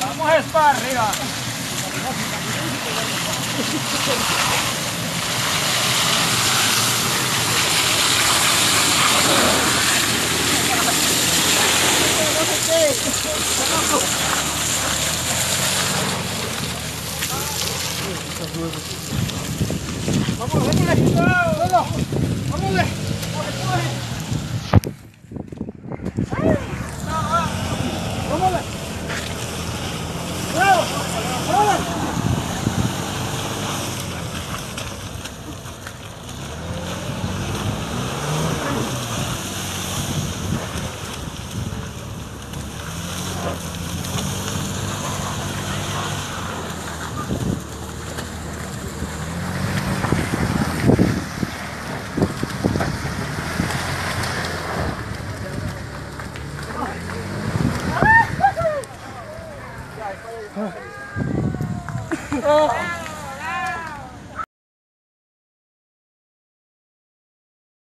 Vamos es arriba. Vamos, venga, vamos, vamos, vamos, Oh.